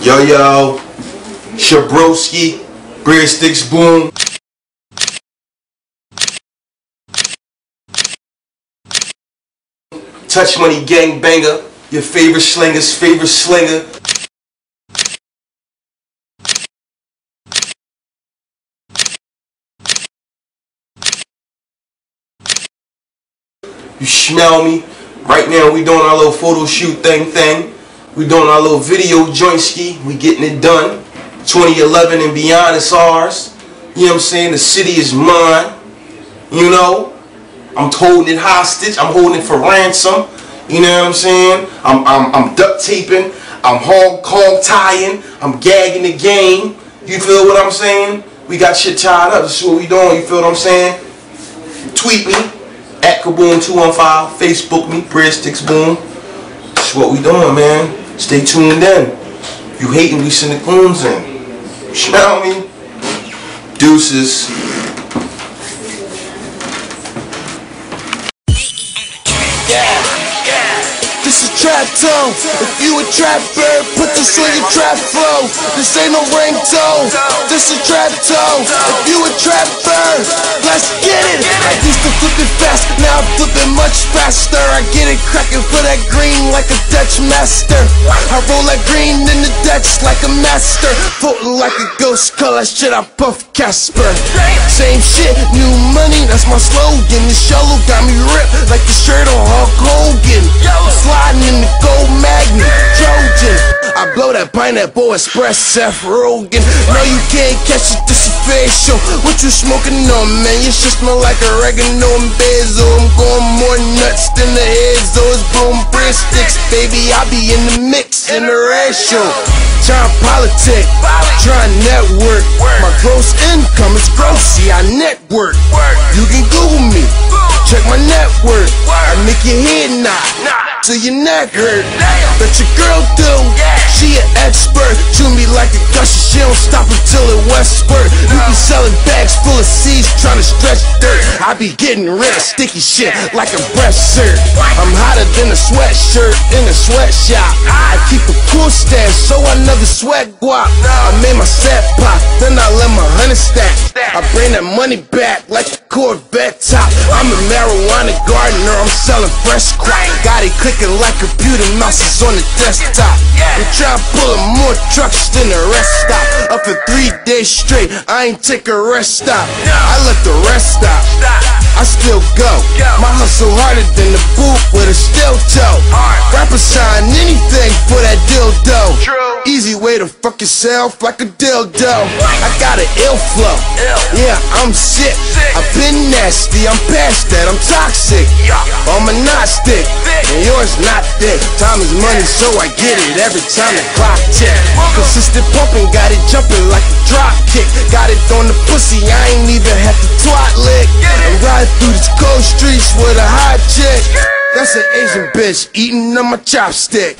Yo, yo, Shabrowski, Breadsticks Boom. Touch Money Gang Banger, your favorite slinger's favorite slinger. You smell me? Right now we doing our little photo shoot thing thing. We doing our little video joint ski. We getting it done. 2011 and beyond, it's ours. You know what I'm saying? The city is mine. You know? I'm holding it hostage. I'm holding it for ransom. You know what I'm saying? I'm, I'm, I'm duct taping. I'm hog, hog tying. I'm gagging the game. You feel what I'm saying? We got shit tied up. This is what we doing. You feel what I'm saying? Tweet me at Kaboom215. Facebook me, Breadsticks Boom. That's what we doing, man. Stay tuned in. You hating, we send the goons in. Smell me? Deuces. This is trap tone. If you a trap bird, put this on your trap flow. This ain't no ringtone. This is trap tone. If you a trap bird, let's get it. Used to flip it fast, now I'm flipping much faster. I get it cracking for that green like a Dutch master. I roll that green in the Dutch like a master. Floating like a ghost, call that shit I puff Casper. Same shit, new money, that's my slogan. The yellow got me ripped like the shirt on Hulk Hogan. I'm Sliding that pineapple express, Seth Rogen. No, you can't catch it, this is facial. What you smoking on, man? You shit smell like oregano and basil. I'm going more nuts than the heads, those boom breadsticks. Baby, I be in the mix, in the ratio. Trying politic, trying network. My gross income is gross, see, I network. You can Google me, check my network. I make your head knock till your neck hurt. Bet your girl do. She an expert. Chew me like a gusher. She don't stop until it west spurt. You be selling bags full of seeds, trying to stretch dirt. I be getting rid of sticky shit like a breast shirt. I'm hotter than a sweatshirt in a sweatshop. I keep a cool stash so I never sweat guap. I made my set pop, then I let my honey stack. I bring that money back like a Corvette top. I'm a marijuana gardener, I'm selling fresh crop. Got it clicking like a computer mouses on the desktop. I'm trying pull more trucks than the rest stop. Up for three days straight, I ain't take a rest stop. I let the rest stop. I still go. My hustle harder than the boot with a steel toe. Rappers sign anything for that dildo. Easy way to fuck yourself like a dildo. I got an ill flow. Yeah, I'm sick. I've been nasty. I'm past that. I'm toxic. I'm a not Not thick. Time is money, so I get it every time the clock tick. Consistent pumping, got it jumping like a drop kick. Got it on the pussy, I ain't even have to twat lick. I'm riding through these cold streets with a hot chick. That's an Asian bitch eating on my chopstick.